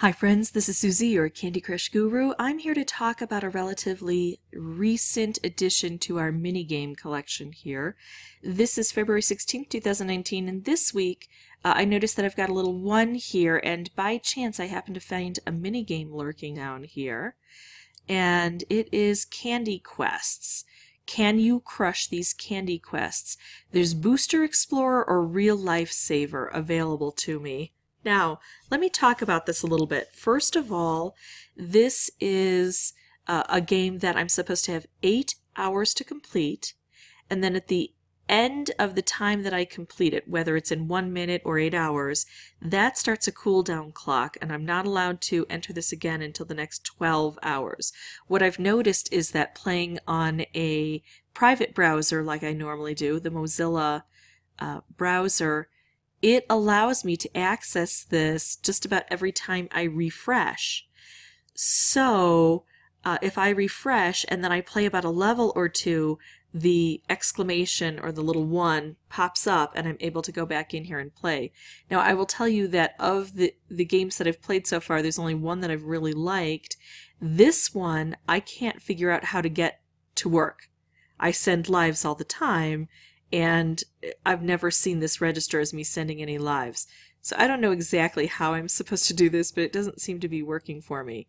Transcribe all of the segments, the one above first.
Hi friends, this is Suzy, your Candy Crush guru. I'm here to talk about a relatively recent addition to our minigame collection here. This is February 16, 2019, and this week uh, I noticed that I've got a little one here, and by chance I happened to find a minigame lurking down here, and it is Candy Quests. Can you crush these candy quests? There's Booster Explorer or Real Life Saver available to me. Now, let me talk about this a little bit. First of all, this is uh, a game that I'm supposed to have eight hours to complete, and then at the end of the time that I complete it, whether it's in one minute or eight hours, that starts a cool down clock, and I'm not allowed to enter this again until the next 12 hours. What I've noticed is that playing on a private browser like I normally do, the Mozilla uh, browser, it allows me to access this just about every time I refresh. So uh, if I refresh and then I play about a level or two, the exclamation or the little one pops up and I'm able to go back in here and play. Now I will tell you that of the, the games that I've played so far, there's only one that I've really liked. This one, I can't figure out how to get to work. I send lives all the time and I've never seen this register as me sending any lives. So I don't know exactly how I'm supposed to do this, but it doesn't seem to be working for me.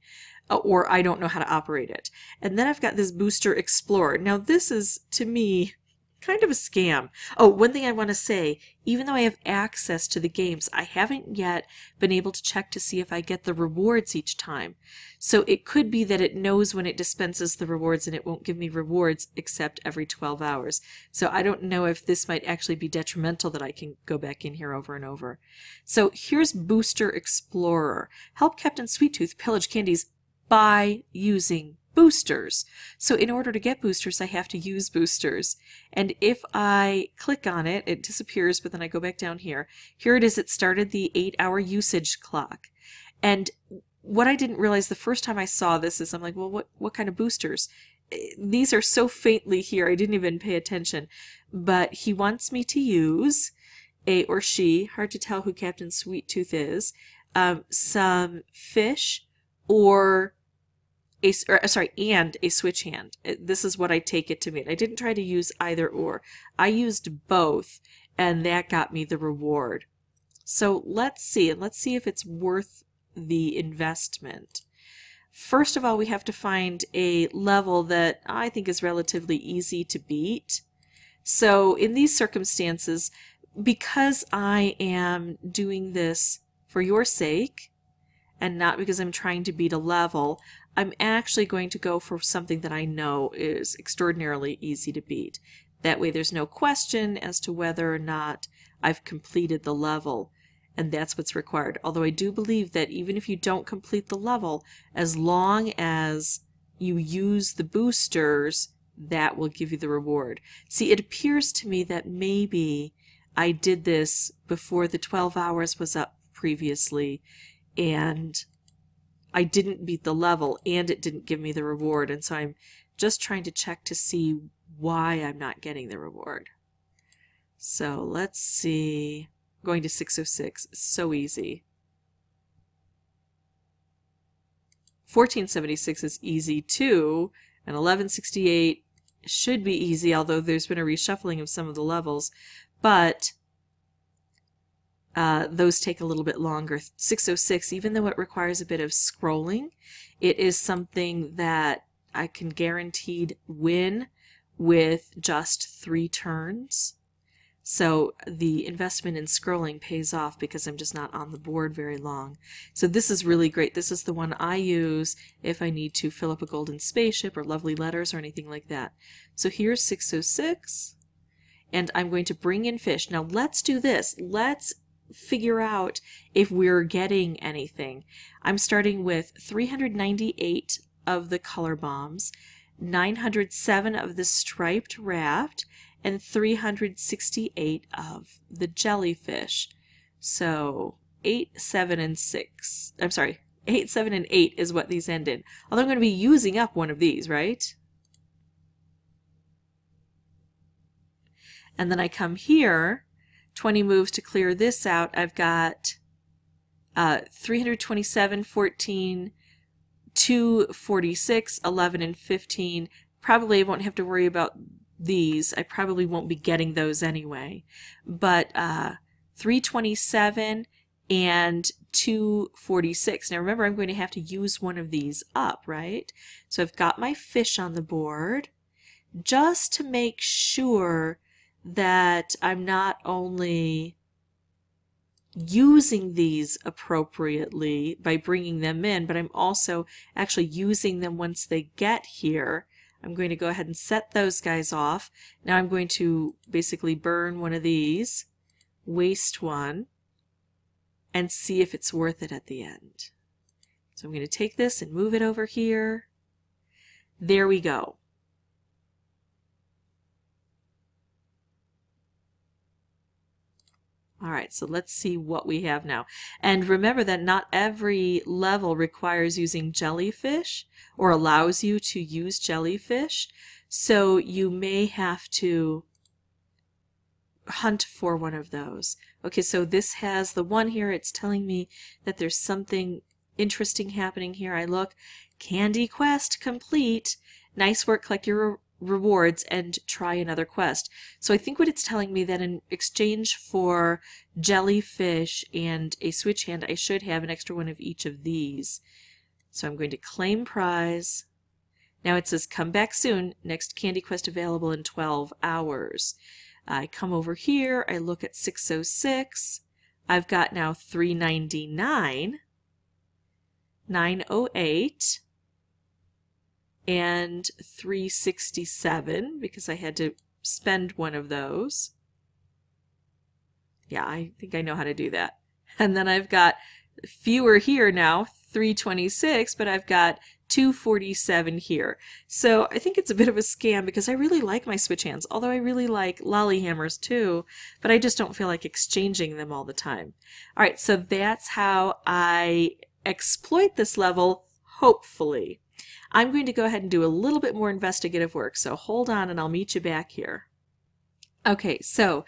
Uh, or I don't know how to operate it. And then I've got this Booster Explorer. Now this is, to me, kind of a scam. Oh, one thing I want to say, even though I have access to the games, I haven't yet been able to check to see if I get the rewards each time. So it could be that it knows when it dispenses the rewards and it won't give me rewards except every 12 hours. So I don't know if this might actually be detrimental that I can go back in here over and over. So here's Booster Explorer. Help Captain Sweet Tooth pillage candies by using boosters. So in order to get boosters, I have to use boosters. And if I click on it, it disappears, but then I go back down here. Here it is, it started the eight hour usage clock. And what I didn't realize the first time I saw this is I'm like, well, what, what kind of boosters? These are so faintly here, I didn't even pay attention. But he wants me to use, a or she, hard to tell who Captain Sweet Tooth is, um, some fish or a or, uh, sorry and a switch hand. This is what i take it to mean. I didn't try to use either or. I used both and that got me the reward. So let's see and let's see if it's worth the investment. First of all we have to find a level that i think is relatively easy to beat. So in these circumstances because i am doing this for your sake and not because I'm trying to beat a level, I'm actually going to go for something that I know is extraordinarily easy to beat. That way there's no question as to whether or not I've completed the level, and that's what's required. Although I do believe that even if you don't complete the level, as long as you use the boosters, that will give you the reward. See, it appears to me that maybe I did this before the 12 hours was up previously, and I didn't beat the level and it didn't give me the reward. And so I'm just trying to check to see why I'm not getting the reward. So let's see. Going to 606 so easy. 1476 is easy too, and 1168 should be easy, although there's been a reshuffling of some of the levels. But uh, those take a little bit longer. 606, even though it requires a bit of scrolling, it is something that I can guaranteed win with just three turns. So the investment in scrolling pays off because I'm just not on the board very long. So this is really great. This is the one I use if I need to fill up a golden spaceship or lovely letters or anything like that. So here's 606 and I'm going to bring in fish. Now let's do this. Let's figure out if we're getting anything. I'm starting with 398 of the color bombs, 907 of the striped wrapped, and 368 of the jellyfish. So 8, 7, and 6. I'm sorry, 8, 7, and 8 is what these end in. Although I'm going to be using up one of these, right? And then I come here 20 moves to clear this out, I've got uh, 327, 14, 246, 11, and 15. Probably I won't have to worry about these. I probably won't be getting those anyway. But uh, 327 and 246. Now remember, I'm going to have to use one of these up, right? So I've got my fish on the board just to make sure that I'm not only using these appropriately by bringing them in, but I'm also actually using them once they get here. I'm going to go ahead and set those guys off. Now I'm going to basically burn one of these, waste one, and see if it's worth it at the end. So I'm going to take this and move it over here. There we go. All right, so let's see what we have now. And remember that not every level requires using jellyfish or allows you to use jellyfish. So you may have to hunt for one of those. Okay, so this has the one here. It's telling me that there's something interesting happening here. I look, Candy Quest complete. Nice work, collect your rewards and try another quest. So I think what it's telling me that in exchange for jellyfish and a switch hand, I should have an extra one of each of these. So I'm going to claim prize. Now it says come back soon, next Candy Quest available in 12 hours. I come over here, I look at 606. I've got now 399, 908, and 367 because I had to spend one of those. Yeah, I think I know how to do that. And then I've got fewer here now, 326, but I've got 247 here. So I think it's a bit of a scam because I really like my switch hands, although I really like lolly hammers too, but I just don't feel like exchanging them all the time. All right, so that's how I exploit this level, hopefully. I'm going to go ahead and do a little bit more investigative work, so hold on and I'll meet you back here. Okay, so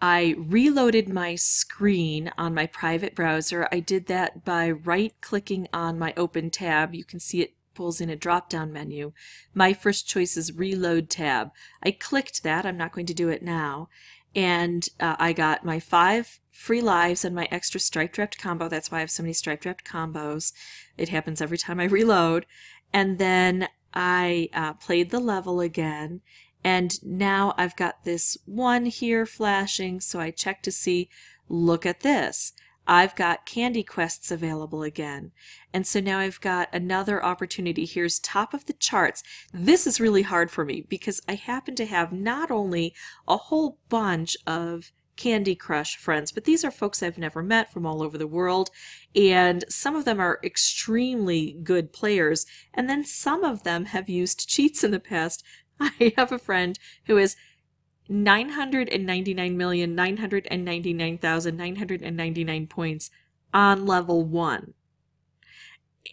I reloaded my screen on my private browser. I did that by right-clicking on my open tab. You can see it pulls in a drop-down menu. My first choice is Reload tab. I clicked that. I'm not going to do it now. And uh, I got my five free lives and my extra stripe wrapped combo. That's why I have so many stripe wrapped combos. It happens every time I reload. And then I uh, played the level again. And now I've got this one here flashing. So I check to see, look at this. I've got Candy Quests available again. And so now I've got another opportunity. Here's top of the charts. This is really hard for me because I happen to have not only a whole bunch of Candy Crush friends, but these are folks I've never met from all over the world, and some of them are extremely good players, and then some of them have used cheats in the past. I have a friend who is 999,999,999 points on level 1.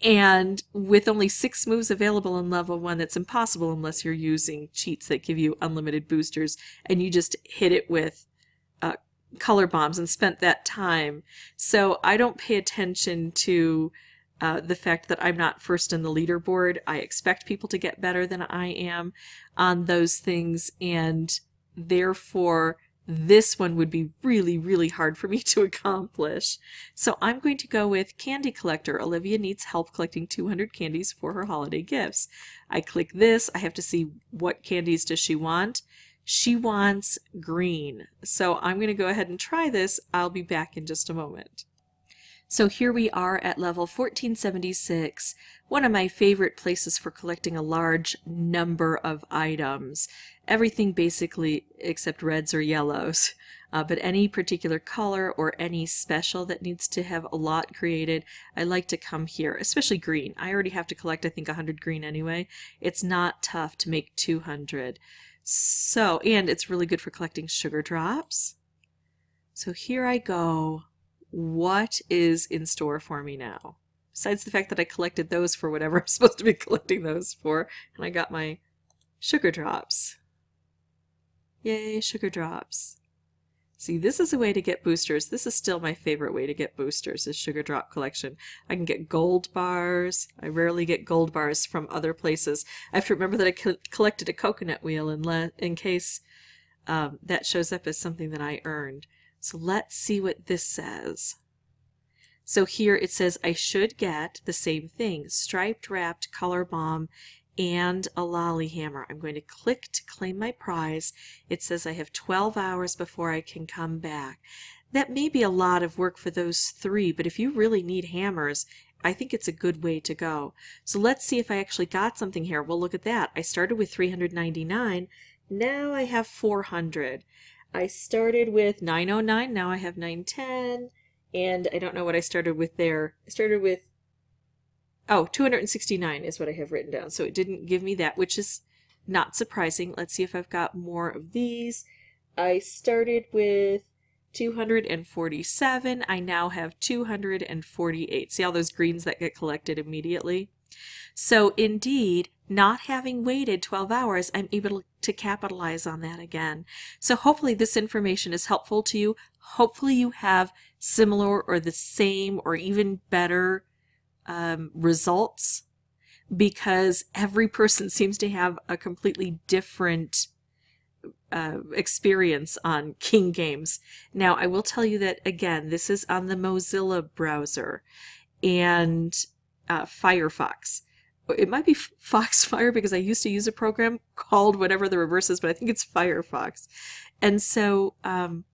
And with only six moves available in level 1, that's impossible unless you're using cheats that give you unlimited boosters and you just hit it with uh, color bombs and spent that time. So I don't pay attention to uh, the fact that I'm not first in the leaderboard. I expect people to get better than I am on those things, and therefore this one would be really, really hard for me to accomplish. So I'm going to go with Candy Collector. Olivia needs help collecting 200 candies for her holiday gifts. I click this. I have to see what candies does she want. She wants green. So I'm going to go ahead and try this. I'll be back in just a moment. So here we are at level 1476, one of my favorite places for collecting a large number of items. Everything basically except reds or yellows. Uh, but any particular color or any special that needs to have a lot created, I like to come here, especially green. I already have to collect, I think, 100 green anyway. It's not tough to make 200. So, and it's really good for collecting sugar drops. So here I go what is in store for me now. Besides the fact that I collected those for whatever I'm supposed to be collecting those for, and I got my sugar drops. Yay, sugar drops. See, this is a way to get boosters. This is still my favorite way to get boosters is Sugar Drop Collection. I can get gold bars. I rarely get gold bars from other places. I have to remember that I co collected a coconut wheel in, in case um, that shows up as something that I earned. So let's see what this says. So here it says I should get the same thing, striped wrapped color bomb and a lolly hammer. I'm going to click to claim my prize. It says I have 12 hours before I can come back. That may be a lot of work for those three, but if you really need hammers, I think it's a good way to go. So let's see if I actually got something here. Well, look at that. I started with 399. Now I have 400. I started with 909. Now I have 910. And I don't know what I started with there. I started with Oh, 269 is what I have written down. So it didn't give me that, which is not surprising. Let's see if I've got more of these. I started with 247. I now have 248. See all those greens that get collected immediately? So indeed, not having waited 12 hours, I'm able to capitalize on that again. So hopefully this information is helpful to you. Hopefully you have similar or the same or even better um, results because every person seems to have a completely different uh, experience on King Games. Now, I will tell you that again, this is on the Mozilla browser and uh, Firefox. It might be Foxfire because I used to use a program called whatever the reverse is, but I think it's Firefox. And so um,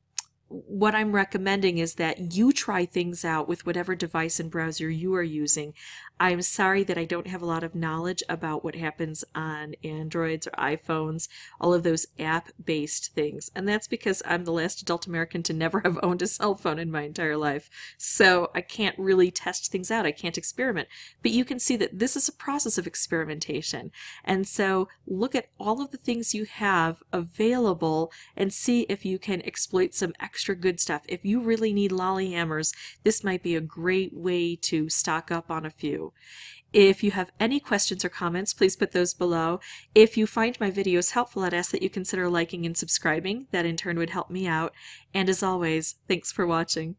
what I'm recommending is that you try things out with whatever device and browser you are using. I'm sorry that I don't have a lot of knowledge about what happens on Androids or iPhones, all of those app based things. And that's because I'm the last adult American to never have owned a cell phone in my entire life. So I can't really test things out. I can't experiment. But you can see that this is a process of experimentation. And so look at all of the things you have available and see if you can exploit some extra good stuff. If you really need lolly hammers, this might be a great way to stock up on a few. If you have any questions or comments, please put those below. If you find my videos helpful, I'd ask that you consider liking and subscribing. That in turn would help me out. And as always, thanks for watching.